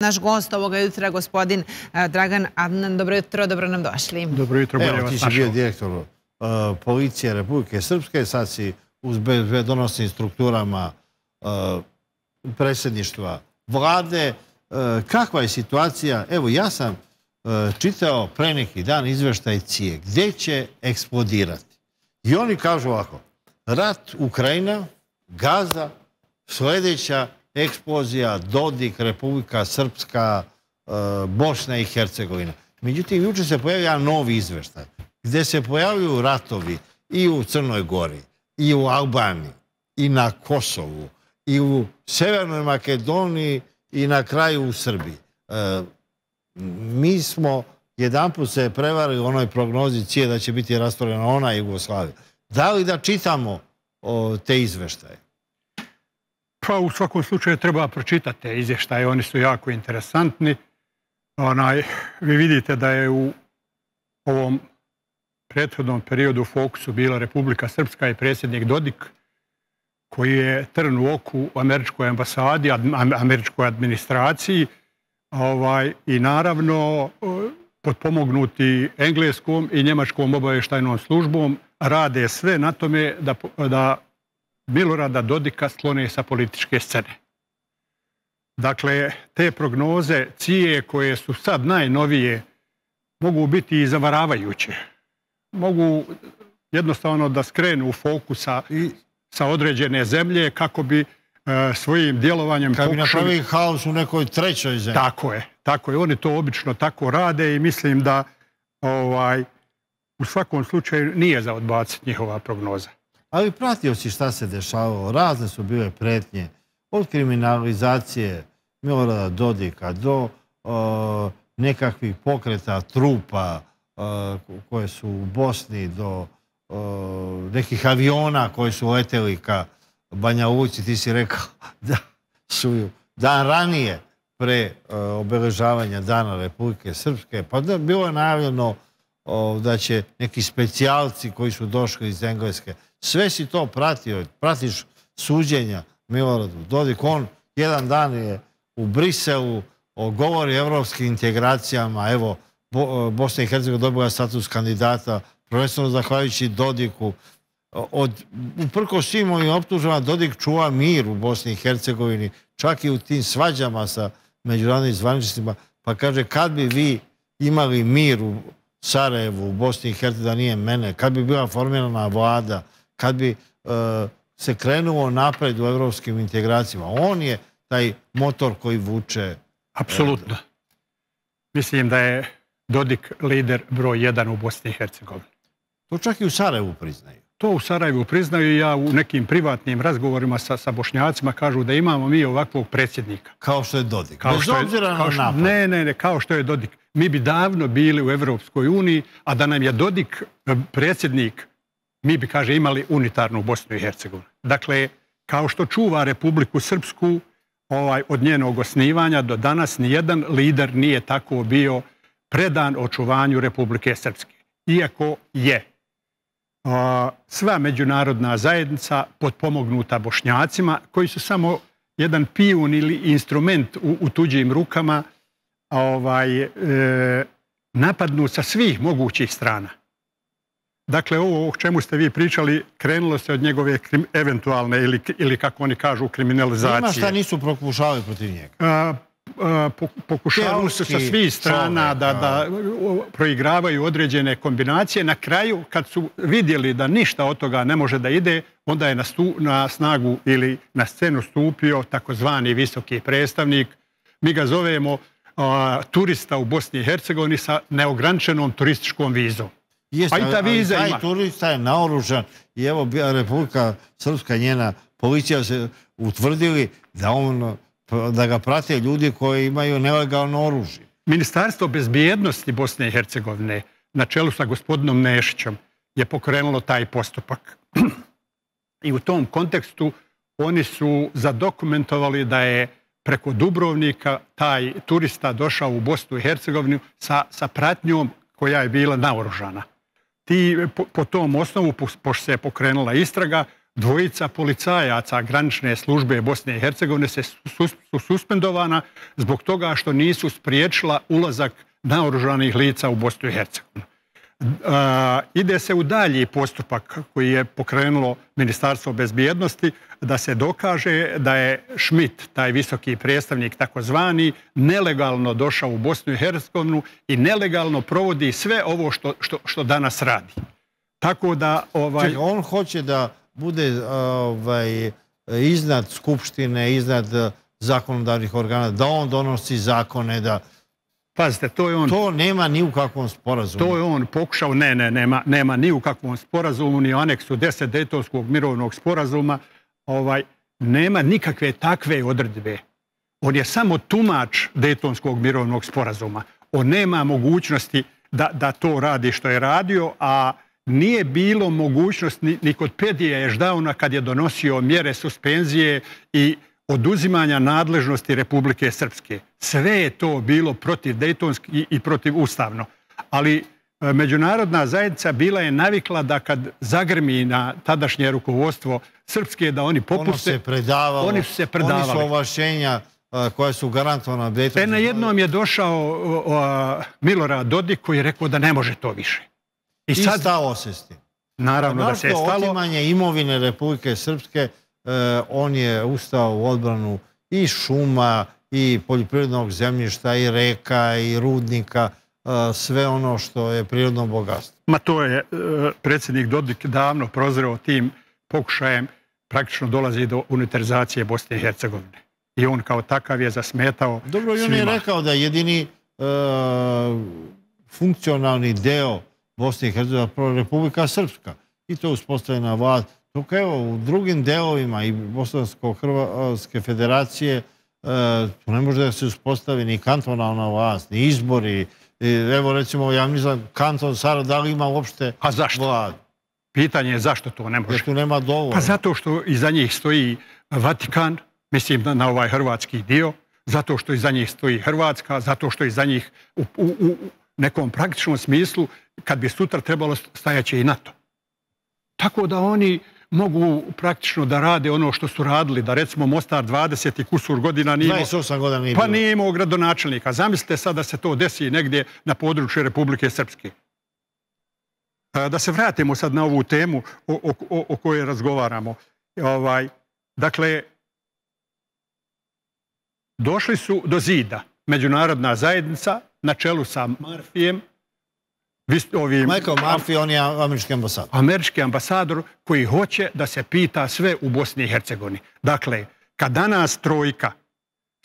Naš gost ovoga jutra, gospodin eh, Dragan Adnan. Dobro jutro, dobro nam došli. Dobro jutro, bolje vas našao. Evo, ti si bio direktor uh, policije Republike Srpske, sad si uz bezbedonosnim strukturama uh, predsjedništva vlade. Uh, kakva je situacija? Evo, ja sam čitao pre neki dan izveštaj Cije. Gde će eksplodirati? I oni kažu ovako, rat Ukrajina, Gaza, sljedeća eksplozija, Dodik, Republika Srpska, e, Bosna i Hercegovina. Međutim, juče se pojavio novi izveštaj, gde se pojavljuju ratovi i u Crnoj Gori, i u Albaniji, i na Kosovu, i u Severnoj Makedoniji, i na kraju u Srbiji. E, mi smo jedan put se prevarili u onoj prognozi cije da će biti rastvorena ona Jugoslavija. Da li da čitamo te izveštaje? Pa u svakom slučaju treba pročitati te izvještaje, oni su jako interesantni. Onaj, vi vidite da je u ovom prethodnom periodu u fokusu bila Republika Srpska i predsjednik Dodik, koji je trn u oku u američkoj ambasadi, američkoj administraciji ovaj, i naravno podpomognuti engleskom i njemačkom obavještajnom službom rade sve na tome da, da Milorada Dodika sklone sa političke scene. Dakle, te prognoze cije koje su sad najnovije mogu biti i zavaravajuće. Mogu jednostavno da skrenu fokusa i sa određene zemlje kako bi e, svojim djelovanjem Kako bi napravili haos u nekoj trećoj zemlji. Tako je. Tako je. Oni to obično tako rade i mislim da ovaj, u svakom slučaju nije za odbaciti njihova prognoza ali pratio si šta se dešavalo. Razne su bile pretnje od kriminalizacije Milorada Dodika do nekakvih pokreta trupa koje su u Bosni, do nekih aviona koji su leteli ka Banja Luci. Ti si rekao da su dan ranije pre obeležavanja Dana Republike Srpske, pa da bilo je najavljeno da će neki specijalci koji su došli iz Engleske sve si to pratio, pratiš suđenja Miloradu. Dodik, on jedan dan je u Briselu, govori o evropskim integracijama, evo, e, Bosna i Hercegovina dobila status kandidata, prvenstveno zahvaljujući Dodiku, od, uprko svim ovim optužama, Dodik čuva mir u Bosni i Hercegovini, čak i u tim svađama sa međunarodnim zvaničnicima, pa kaže, kad bi vi imali mir u Sarajevu, u Bosni i Hercegovini, da nije mene, kad bi bila formirana vlada, kad bi e, se krenuo napred u evropskim integracijama. On je taj motor koji vuče... E, Apsolutno. Mislim da je Dodik lider broj jedan u Bosni i Hercegovini. To čak i u Sarajevu priznaju. To u Sarajevu priznaju i ja u nekim privatnim razgovorima sa, sa bošnjacima kažu da imamo mi ovakvog predsjednika. Kao što je Dodik. Kao što je, kao što, ne, ne, ne, kao što je Dodik. Mi bi davno bili u Evropskoj uniji, a da nam je Dodik e, predsjednik mi bi, kaže, imali unitarnu Bosnu i Hercegovinu. Dakle, kao što čuva Republiku Srpsku ovaj, od njenog osnivanja, do danas nijedan lider nije tako bio predan očuvanju Republike Srpske. Iako je a, sva međunarodna zajednica potpomognuta bošnjacima, koji su samo jedan pijun ili instrument u, u tuđim rukama, ovaj, e, napadnu sa svih mogućih strana. Dakle, ovo o čemu ste vi pričali, krenulo se od njegove eventualne ili, ili kako oni kažu, kriminalizacije. Ima šta nisu pokušavali protiv njega? A, a, pokušavali su sa svih strana da, da proigravaju određene kombinacije. Na kraju, kad su vidjeli da ništa od toga ne može da ide, onda je na, stu, na snagu ili na scenu stupio takozvani visoki predstavnik. Mi ga zovemo a, turista u Bosni i Hercegovini sa neograničenom turističkom vizom. Jest, pa i ta viza ima. Taj turista je naoružan i evo Republika Srpska njena policija se utvrdili da, on, da ga prate ljudi koji imaju nelegalno oružje. Ministarstvo bezbjednosti Bosne i Hercegovine na čelu sa gospodinom Nešićom je pokrenulo taj postupak. I u tom kontekstu oni su zadokumentovali da je preko Dubrovnika taj turista došao u Bosnu i Hercegovinu sa, sa pratnjom koja je bila naoružana ti po, po tom osnovu, pošto se je pokrenula istraga, dvojica policajaca granične službe Bosne i Hercegovine se su, su suspendovana zbog toga što nisu spriječila ulazak naoružanih lica u Bosnu i Hercegovinu. Ide se u dalji postupak koji je pokrenulo Ministarstvo bezbjednosti da se dokaže da je Schmidt, taj visoki predstavnik takozvani, nelegalno došao u Bosnu i Hercegovinu i nelegalno provodi sve ovo što, što, što danas radi. Tako da... Ovaj... Ček, on hoće da bude ovaj, iznad Skupštine, iznad zakonodavnih organa, da on donosi zakone, da... Pazite, to je on... To nema ni u kakvom sporazumu. To je on pokušao, ne, ne, nema, nema ni u kakvom sporazumu, ni u aneksu 10 Dejtonskog mirovnog sporazuma. Ovaj, nema nikakve takve odredbe. On je samo tumač Dejtonskog mirovnog sporazuma. On nema mogućnosti da, da to radi što je radio, a nije bilo mogućnost ni, ni kod Pedija Ježdauna kad je donosio mjere suspenzije i oduzimanja nadležnosti Republike Srpske. Sve je to bilo protiv Dejtonski i, i protiv Ustavno. Ali e, međunarodna zajednica bila je navikla da kad zagrmi na tadašnje rukovodstvo Srpske, da oni popuste... Ono se predavalo. Oni su se predavali. Oni su ovašenja e, koje su garantovane Dejtonski. E, na jednom je došao Milorad Dodik koji je rekao da ne može to više. I, sad, stao se s tim. Naravno da se je stalo. Otimanje imovine Republike Srpske, on je ustao u odbranu i šuma, i poljoprivrednog zemljišta, i reka, i rudnika, e, sve ono što je prirodno bogatstvo. Ma to je e, predsjednik Dodik davno prozreo tim pokušajem, praktično dolazi do unitarizacije Bosne i Hercegovine. I on kao takav je zasmetao Dobro, i on je rekao da jedini funkcionalni deo Bosne i Hercegovine, prvo Republika Srpska. I to je uspostavljena vlad. Dok evo, u drugim delovima i Bosansko-Hrvatske federacije, e, to ne može da se uspostavi ni kantonalna vlast, ni izbori. Evo, recimo, ja mislim, kanton Sara, da li ima uopšte A zašto? vlad? Pitanje je zašto to ne može. Jer tu nema dovoljno. Pa zato što iza njih stoji Vatikan, mislim na ovaj hrvatski dio, zato što iza njih stoji Hrvatska, zato što iza njih u, u, u nekom praktičnom smislu kad bi sutra trebalo stajaće i NATO. Tako da oni mogu praktično da rade ono što su radili, da recimo Mostar 20 i kusur godina nije 28 godina nije Pa nije imao gradonačelnika. Zamislite sad da se to desi negdje na području Republike Srpske. Da se vratimo sad na ovu temu o, o, o kojoj razgovaramo. Ovaj, dakle, došli su do zida međunarodna zajednica na čelu sa Marfijem, ovim... Michael Murphy, on je američki ambasador. Američki ambasador koji hoće da se pita sve u Bosni i Hercegovini. Dakle, kad danas trojka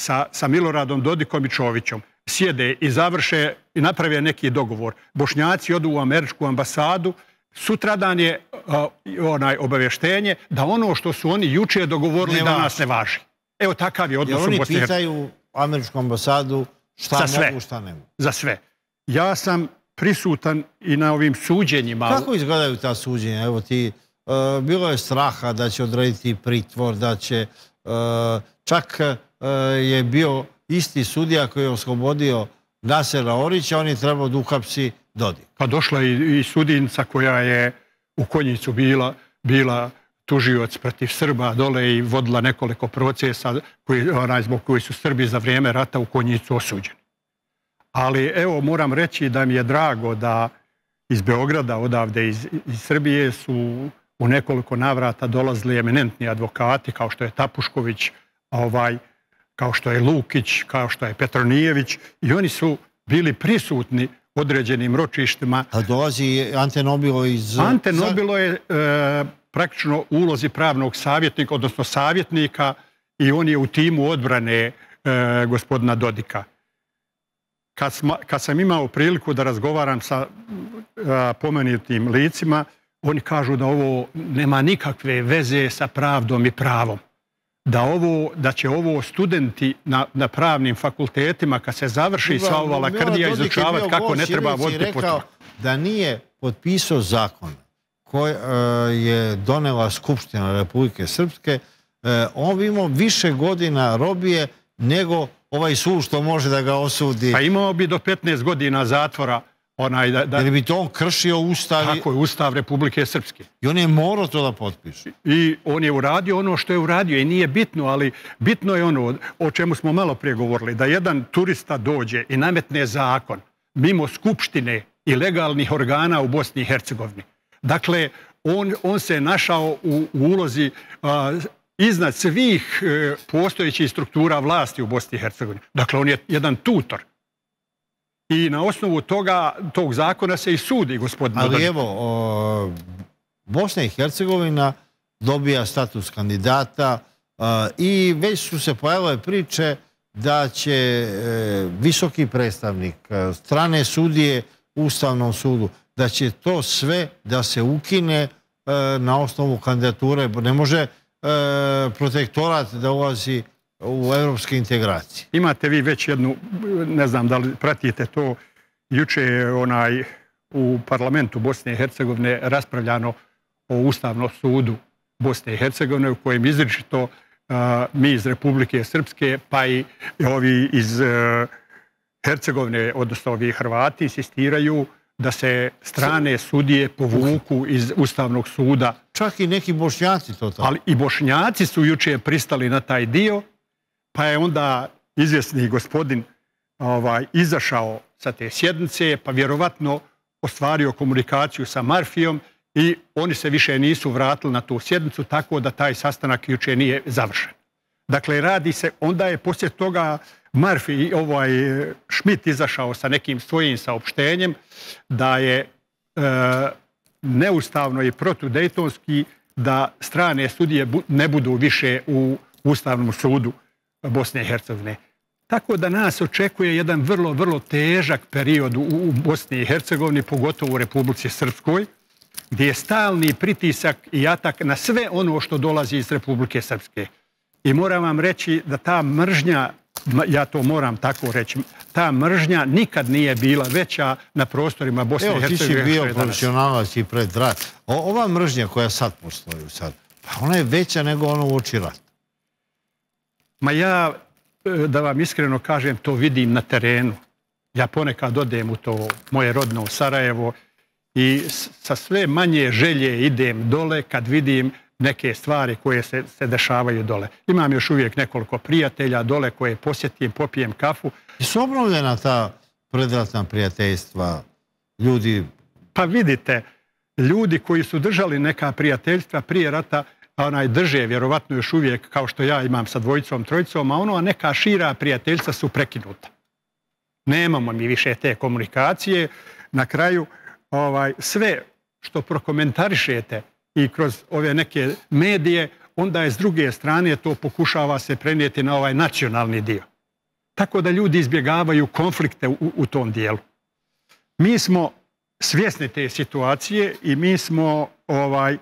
sa, sa Miloradom Dodikom i Čovićom sjede i završe i naprave neki dogovor, Bošnjaci odu u američku ambasadu, sutradan je uh, onaj obavještenje da ono što su oni juče dogovorili ne danas ne važi. Evo takav je odnos u Bosni i Hercegovini. Oni pitaju američku ambasadu šta mogu, šta ne mogu. Za sve. Ja sam prisutan i na ovim suđenjima. Kako izgledaju ta suđenja? Evo ti, uh, bilo je straha da će odrediti pritvor, da će... Uh, čak uh, je bio isti sudija koji je oslobodio Nasera Orića, on je trebao da uhapsi Dodik. Pa došla i, i sudinca koja je u konjicu bila, bila tužioc protiv Srba dole i vodila nekoliko procesa koji, onaj, zbog koji su Srbi za vrijeme rata u konjicu osuđeni. Ali evo moram reći da mi je drago da iz Beograda, odavde iz, iz Srbije su u nekoliko navrata dolazili eminentni advokati kao što je Tapušković, ovaj, kao što je Lukić, kao što je Petronijević i oni su bili prisutni određenim ročištima. A dolazi Ante Nobilo iz... Ante Nobilo je e, praktično ulozi pravnog savjetnika, odnosno savjetnika i on je u timu odbrane e, gospodina Dodika. Kad, sma, kad sam imao priliku da razgovaram sa a, pomenitim licima, oni kažu da ovo nema nikakve veze sa pravdom i pravom. Da, ovo, da će ovo studenti na, na pravnim fakultetima, kad se završi sva ova lakrdija, izučavati kako ne treba voditi postupak. Da nije potpisao zakon koje je donela Skupština Republike Srpske, e, on bi imao više godina robije nego ovaj sud što može da ga osudi. Pa imao bi do 15 godina zatvora onaj, da, da, Jer bi to on kršio ustav tako je Ustav Republike Srpske. i on je morao to da potpiše. I on je uradio ono što je uradio i nije bitno, ali bitno je ono o čemu smo malo prije govorili, da jedan turista dođe i nametne zakon mimo skupštine i legalnih organa u Bosni i Hercegovini. Dakle, on, on se je našao u, u ulozi a, iznad svih e, postojećih struktura vlasti u Bosni i Hercegovini. Dakle, on je jedan tutor. I na osnovu toga, tog zakona se i sudi, gospodin Ali evo, o, Bosna i Hercegovina dobija status kandidata a, i već su se pojavile priče da će e, visoki predstavnik e, strane sudije Ustavnom sudu, da će to sve da se ukine e, na osnovu kandidature. Ne može E, protektorat da ulazi u evropske integracije. Imate vi već jednu, ne znam da li pratite to, juče je onaj u parlamentu Bosne i Hercegovine raspravljano o Ustavnom sudu Bosne i Hercegovine u kojem izričito a, mi iz Republike Srpske pa i ovi iz e, Hercegovine, odnosno ovi Hrvati, insistiraju da se strane sudije povuku iz Ustavnog suda Čak i neki bošnjaci to tako. ali i bošnjaci su juče pristali na taj dio, pa je onda izvjesni gospodin ovaj, izašao sa te sjednice, pa vjerovatno ostvario komunikaciju sa Marfijom i oni se više nisu vratili na tu sjednicu, tako da taj sastanak juče nije završen. Dakle, radi se, onda je poslije toga Marfi i ovaj Schmidt izašao sa nekim svojim saopštenjem da je e, neustavno i protudejtonski da strane sudije ne budu više u Ustavnom sudu Bosne i Hercegovine. Tako da nas očekuje jedan vrlo, vrlo težak period u, Bosni i Hercegovini, pogotovo u Republici Srpskoj, gdje je stalni pritisak i atak na sve ono što dolazi iz Republike Srpske. I moram vam reći da ta mržnja, ja to moram tako reći, ta mržnja nikad nije bila veća na prostorima Bosne i Evo, ti si Hercegovine. bio profesionalac i pred rat. O, ova mržnja koja sad postoji sad, pa ona je veća nego ono u oči rat. Ma ja, e, da vam iskreno kažem, to vidim na terenu. Ja ponekad odem u to moje rodno Sarajevo i sa sve manje želje idem dole kad vidim neke stvari koje se, se dešavaju dole. Imam još uvijek nekoliko prijatelja dole koje posjetim, popijem kafu. I su obnovljena ta predratna prijateljstva, ljudi, Pa vidite, ljudi koji su držali neka prijateljstva prije rata, a onaj drže vjerovatno još uvijek kao što ja imam sa dvojicom, trojicom, a ono a neka šira prijateljstva su prekinuta. Nemamo mi više te komunikacije. Na kraju ovaj sve što prokomentarišete i kroz ove neke medije, onda je s druge strane to pokušava se prenijeti na ovaj nacionalni dio. Tako da ljudi izbjegavaju konflikte u, u tom dijelu. Mi smo svjesni te situacije i mi smo ovaj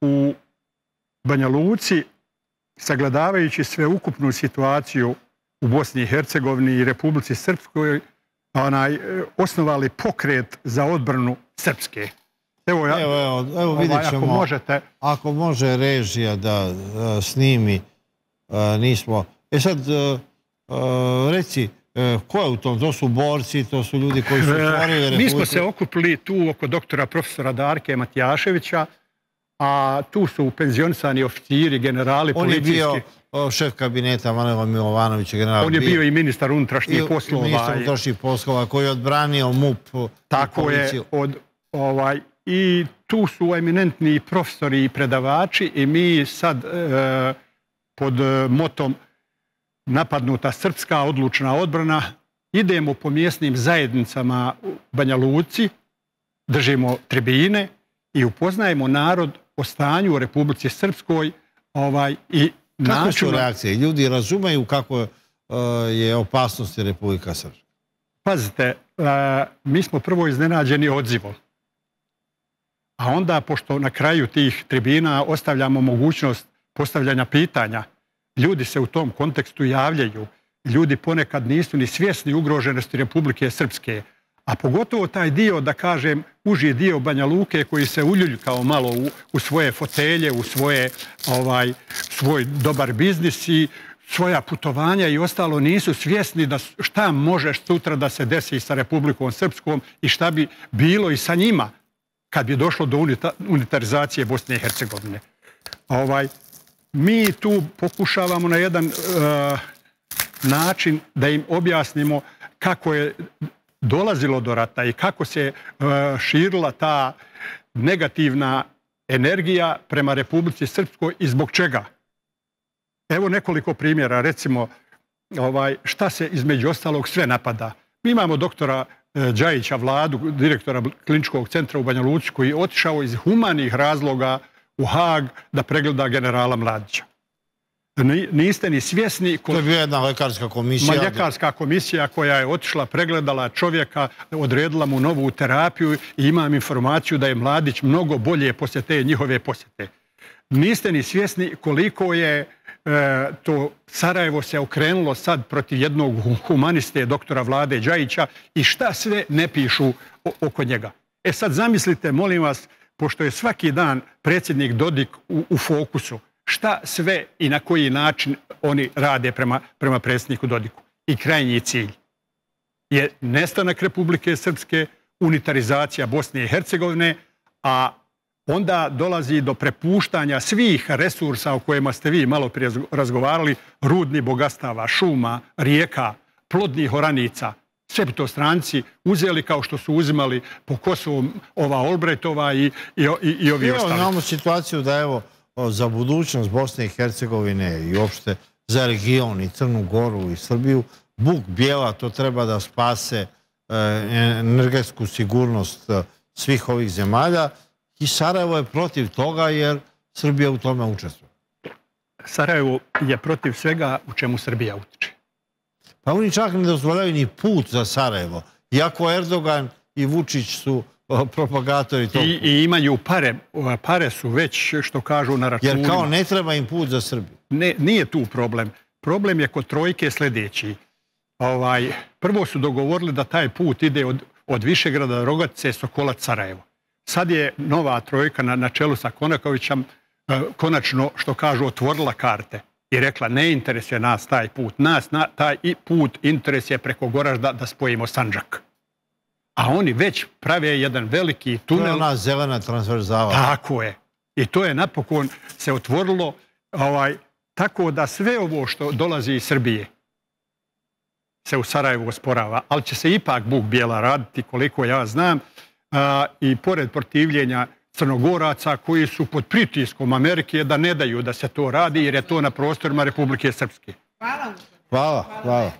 u Banja Luci sagledavajući sve ukupnu situaciju u Bosni i Hercegovini i Republici Srpskoj onaj, osnovali pokret za odbranu Srpske. Evo, ja, Evo, evo, evo ovaj, vidjet ćemo. ako možete, Ako može režija da e, snimi, e, nismo... E sad, e, e, reci, ko je u tom? To su borci, to su ljudi koji su stvorili Mi smo se okupili tu oko doktora profesora Darke Matijaševića, a tu su penzionisani oficiri, generali, On je policijski. bio šef kabineta Maneva Milovanovića, general. On je bio i ministar unutrašnjih poslova. Ministar unutrašnjih poslova koji je odbranio MUP Tako je, od, ovaj, i tu su eminentni profesori i predavači i mi sad e, pod e, motom napadnuta srpska odlučna odbrana idemo po mjesnim zajednicama u Banja Luci, držimo tribine i upoznajemo narod o stanju u Republici Srpskoj ovaj, i Kako su reakcije? Ljudi razumeju kako e, je opasnost Republika Srpska. Pazite, mi smo prvo iznenađeni odzivom. A onda, pošto na kraju tih tribina ostavljamo mogućnost postavljanja pitanja, ljudi se u tom kontekstu javljaju. Ljudi ponekad nisu ni svjesni ugroženosti Republike Srpske. A pogotovo taj dio, da kažem, uži dio Banja Luke koji se uljuljkao malo u, u svoje fotelje, u svoje, ovaj, svoj dobar biznis i svoja putovanja i ostalo nisu svjesni da šta može sutra da se desi sa Republikom Srpskom i šta bi bilo i sa njima kad bi došlo do unita- unitarizacije Bosne i Hercegovine. Ovaj, mi tu pokušavamo na jedan e, način da im objasnimo kako je dolazilo do rata i kako se e, širila ta negativna energija prema Republici Srpskoj i zbog čega. Evo nekoliko primjera, recimo ovaj, šta se između ostalog sve napada. Mi imamo doktora Đajića Vladu, direktora kliničkog centra u Banja Luci, koji je otišao iz humanih razloga u Hag da pregleda generala Mladića. Ni- Niste ni svjesni To koliko je bila jedna lekarska komisija. Maljekarska komisija koja je otišla, pregledala čovjeka, odredila mu novu terapiju i imam informaciju da je Mladić mnogo bolje poslije te njihove posjete. Niste ni svjesni koliko je e, to Sarajevo se okrenulo sad protiv jednog humaniste, doktora Vlade Đajića i šta sve ne pišu o- oko njega. E sad zamislite, molim vas, pošto je svaki dan predsjednik Dodik u, u fokusu, šta sve i na koji način oni rade prema, prema predsjedniku Dodiku. I krajnji cilj je nestanak Republike Srpske, unitarizacija Bosne i Hercegovine, a onda dolazi do prepuštanja svih resursa o kojima ste vi malo prije razgovarali, rudni bogastava, šuma, rijeka, plodnih oranica, sve bi to stranci uzeli kao što su uzimali po Kosovu ova Olbrejtova i, i, i, i ovi ostali. imamo situaciju da evo za budućnost Bosne i Hercegovine i uopšte za region i Crnu Goru i Srbiju, Buk Bijela to treba da spase e, energetsku sigurnost e, svih ovih zemalja i Sarajevo je protiv toga jer Srbija u tome učestvuje. Sarajevo je protiv svega u čemu Srbija utiče. Pa oni čak ne dozvoljaju ni put za Sarajevo. Iako Erdogan i Vučić su propagatori tog I, I imaju pare, pare su već, što kažu, na računima. Jer kao ne treba im put za Srbiju. ne, nije tu problem. Problem je kod trojke sljedeći. Ovaj, prvo su dogovorili da taj put ide od, od Višegrada, Rogatice, Sokolac, Sarajevo. Sad je nova trojka na, na čelu sa Konakovićem e, konačno, što kažu, otvorila karte i rekla ne interesuje nas taj put. Nas na, taj i put interes je preko Goražda da spojimo Sanđak. A oni već prave jedan veliki To je tunel. ona zelena transverzala. Tako je. I to je napokon se otvorilo ovaj, tako da sve ovo što dolazi iz Srbije se u Sarajevu osporava, ali će se ipak Buk Bijela raditi koliko ja znam a, i pored protivljenja Crnogoraca koji su pod pritiskom Amerike da ne daju da se to radi jer je to na prostorima Republike Srpske. Hvala. Hvala, hvala.